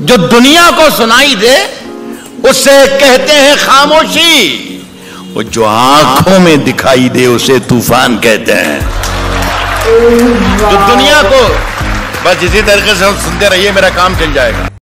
जो दुनिया को सुनाई दे, उसे कहते हैं खामोशी। वो जो आँखों में दिखाई दे, उसे तूफ़ान कहते हैं। जो दुनिया को बस इसी तरीके से हम सुनते रहिए, मेरा काम चल जाएगा।